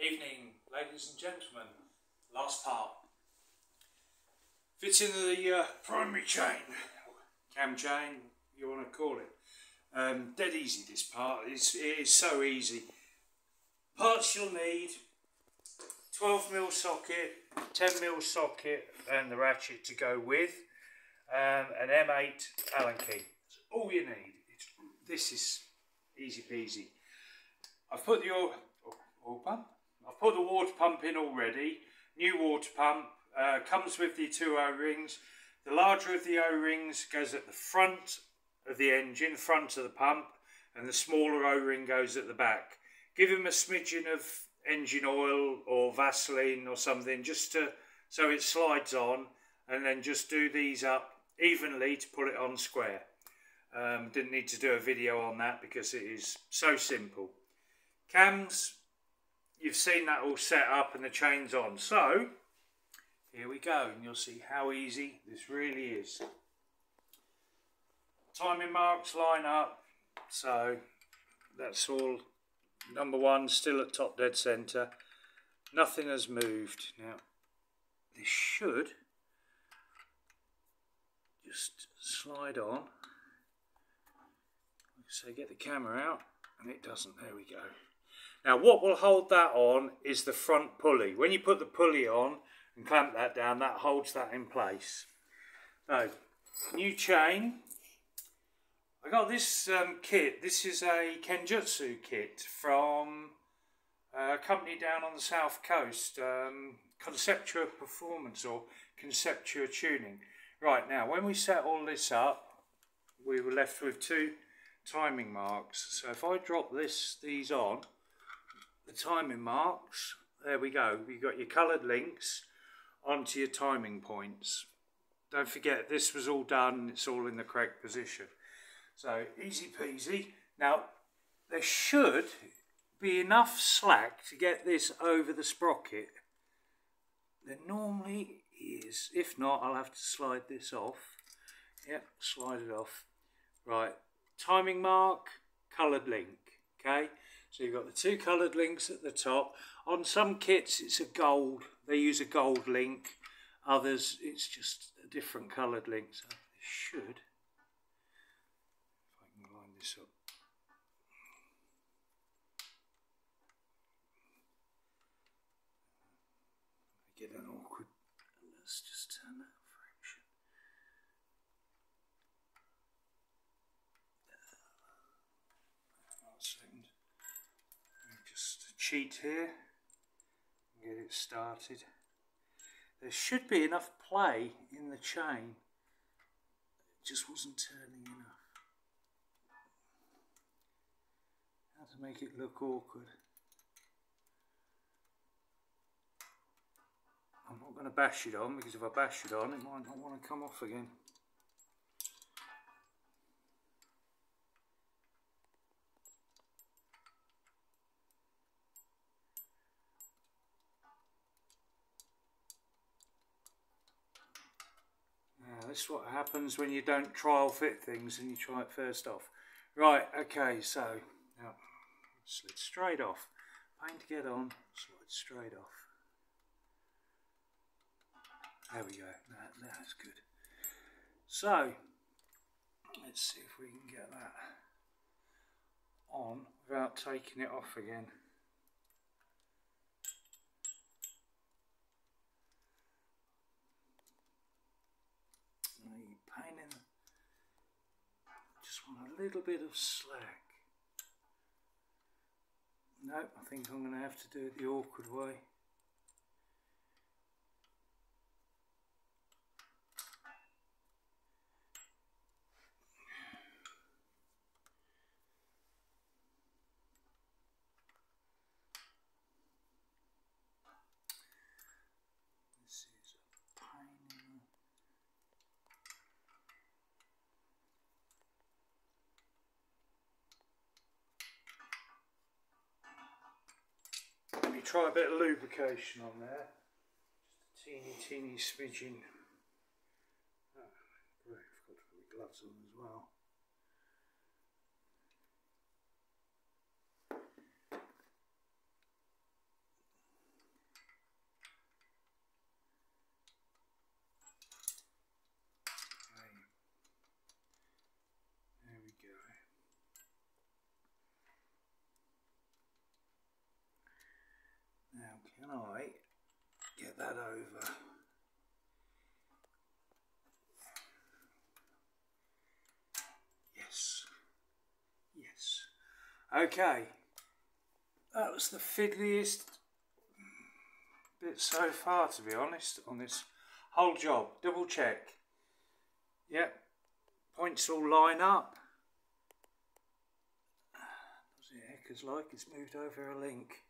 Evening, ladies and gentlemen. Last part. Fits into the uh, primary chain, cam chain, you want to call it. Um, dead easy this part, it's, it is so easy. Parts you'll need, 12mm socket, 10mm socket and the ratchet to go with, um, an M8 Allen key. That's all you need. It's, this is easy peasy. I've put oil pump. I've put the water pump in already. New water pump uh, comes with the two O-rings. The larger of the O-rings goes at the front of the engine, front of the pump, and the smaller O-ring goes at the back. Give him a smidgen of engine oil or Vaseline or something just to so it slides on, and then just do these up evenly to put it on square. Um, didn't need to do a video on that because it is so simple. Cams, you've seen that all set up and the chain's on. So, here we go and you'll see how easy this really is. Timing marks line up, so that's all. Number one still at top dead centre. Nothing has moved. Now, this should just slide on. So get the camera out and it doesn't. There we go. Now what will hold that on is the front pulley. When you put the pulley on and clamp that down, that holds that in place. Now, new chain. I got this um, kit. This is a Kenjutsu kit from a company down on the south coast, um, Conceptua Performance or Conceptua Tuning. Right, now when we set all this up, we were left with two timing marks. So if I drop this, these on, the timing marks, there we go. You've got your coloured links onto your timing points. Don't forget, this was all done, it's all in the correct position. So easy peasy. Now, there should be enough slack to get this over the sprocket. There normally is. If not, I'll have to slide this off. Yep, slide it off. Right, timing mark, coloured link. Okay, so you've got the two coloured links at the top. On some kits, it's a gold. They use a gold link. Others, it's just a different coloured link. So it should. If I can line this up. Get an awkward. Let's just turn that fraction. Uh, one second. Cheat here. Get it started. There should be enough play in the chain. It just wasn't turning enough. How to make it look awkward. I'm not going to bash it on because if I bash it on it might not want to come off again. This what happens when you don't trial fit things and you try it first off. Right, okay, so now slid straight off. Paint to get on, slide straight off. There we go, that, that's good. So, let's see if we can get that on without taking it off again. Want a little bit of slack. No I think I'm going to have to do it the awkward way try a bit of lubrication on there. Just a teeny, teeny smidgen. Oh, great, I've got to put my gloves on as well. Can I get that over? Yes. Yes. Okay. That was the fiddliest bit so far, to be honest, on this whole job. Double check. Yep. Points all line up. Does it heckers like it's moved over a link?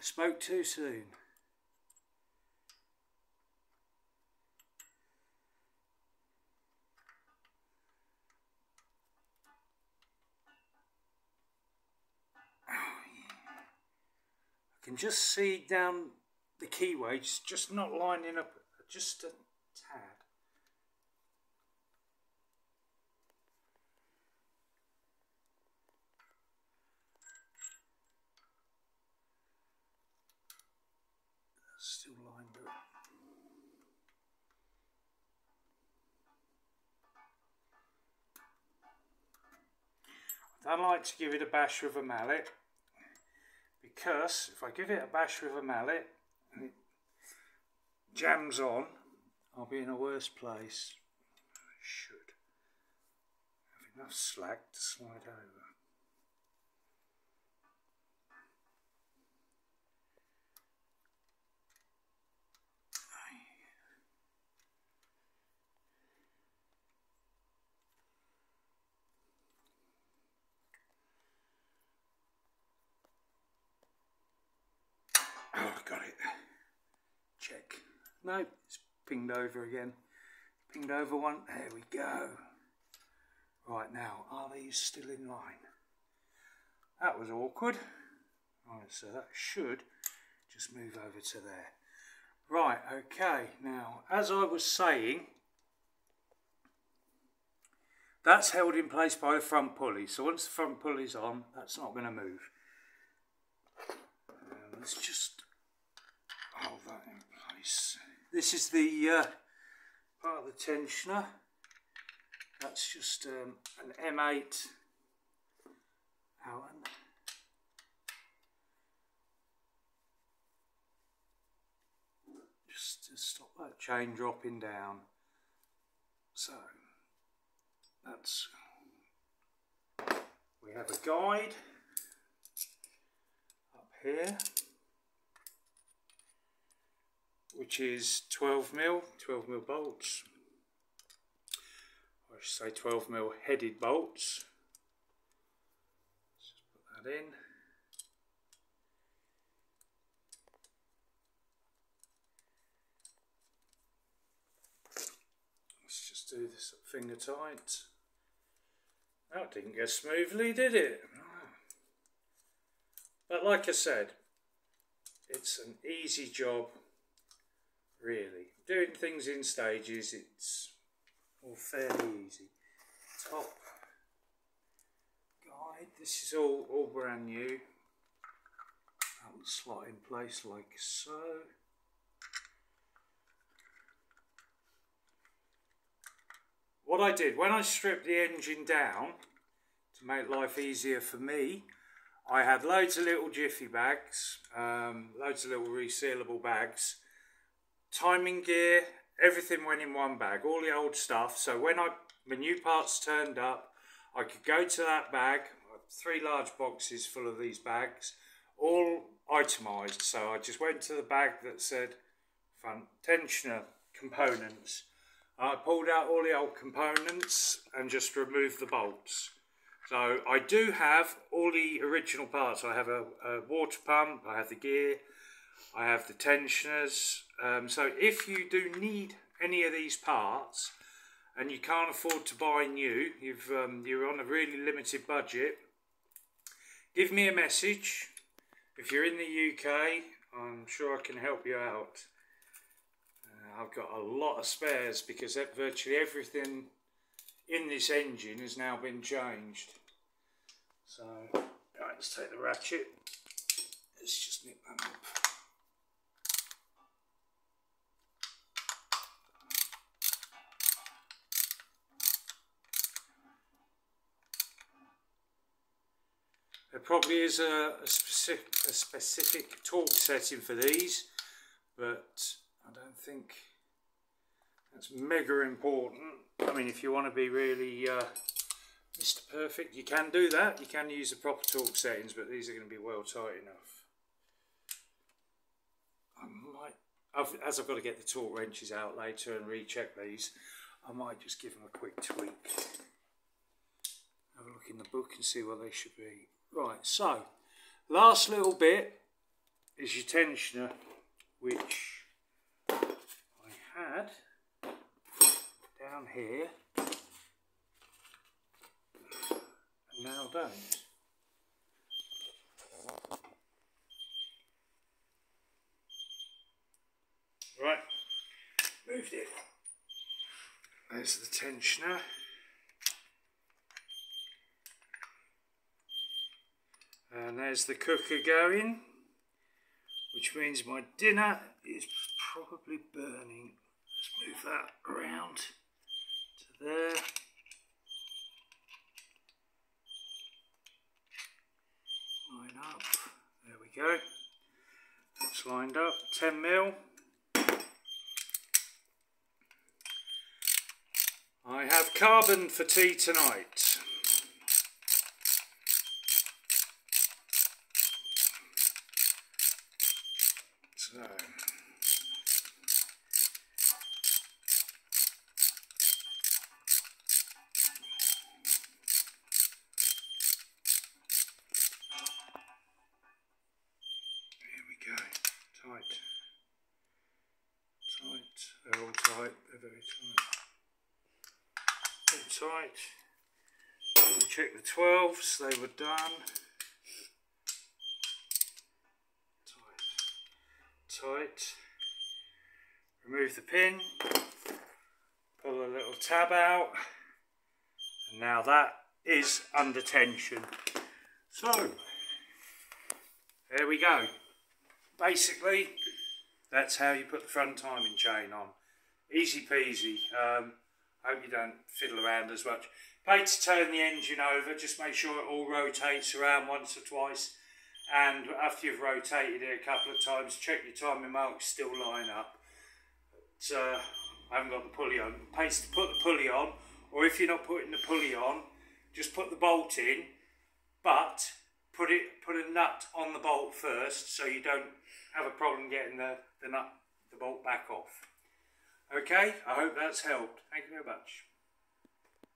I spoke too soon. I can just see down the keyway, it's just not lining up just a tad. Still lined up. I don't like to give it a bash with a mallet because if I give it a bash with a mallet and it jams on, I'll be in a worse place. I should have enough slack to slide over. Oh, got it. Check. No, it's pinged over again. Pinged over one. There we go. Right now, are these still in line? That was awkward. Right, so that should just move over to there. Right, okay. Now, as I was saying, that's held in place by the front pulley. So once the front pulley's on, that's not going to move. Uh, let's just hold that in place. This is the uh, part of the tensioner. That's just um, an M8 Allen. Just to stop that chain dropping down. So that's we have a guide up here which is 12 mil 12 mil bolts. I should say 12 mil headed bolts. Let's just put that in. Let's just do this finger tight. That didn't go smoothly did it? But like I said it's an easy job really. Doing things in stages, it's all fairly easy. Top guide, this is all, all brand new. That would slot in place like so. What I did, when I stripped the engine down, to make life easier for me, I had loads of little jiffy bags, um, loads of little resealable bags, timing gear, everything went in one bag, all the old stuff. So when I the new parts turned up, I could go to that bag, three large boxes full of these bags, all itemised. So I just went to the bag that said front tensioner components. I pulled out all the old components and just removed the bolts. So I do have all the original parts. I have a, a water pump, I have the gear, I have the tensioners. Um, so if you do need any of these parts and you can't afford to buy new, you've, um, you're on a really limited budget, give me a message. If you're in the UK, I'm sure I can help you out. Uh, I've got a lot of spares because virtually everything in this engine has now been changed. So, right, let's take the ratchet. Let's just nip that up. There probably is a, a, specific, a specific torque setting for these, but I don't think that's mega important. I mean, if you want to be really uh, Mr. Perfect, you can do that. You can use the proper torque settings, but these are going to be well tight enough. I might, I've, as I've got to get the torque wrenches out later and recheck these, I might just give them a quick tweak. Have a look in the book and see what they should be. Right, so, last little bit is your tensioner, which I had down here and now don't. Right, moved it. There's the tensioner. And there's the cooker going, which means my dinner is probably burning. Let's move that around to there. Line up. There we go. That's lined up. 10 mil. I have carbon for tea tonight. So. Here we go. Tight. Tight. They're all tight. They're very tight. Tight. We'll check the 12s. They were done. Tight. Tight. Remove the pin. Pull a little tab out. And now that is under tension. So, there we go. Basically, that's how you put the front timing chain on. Easy peasy. Um, hope you don't fiddle around as much. Pay to turn the engine over, just make sure it all rotates around once or twice. And after you've rotated it a couple of times, check your timing marks still line up. But, uh, I haven't got the pulley on. Pays to put the pulley on, or if you're not putting the pulley on, just put the bolt in, but put it put a nut on the bolt first so you don't have a problem getting the, the nut the bolt back off. Okay, I hope that's helped. Thank you very much.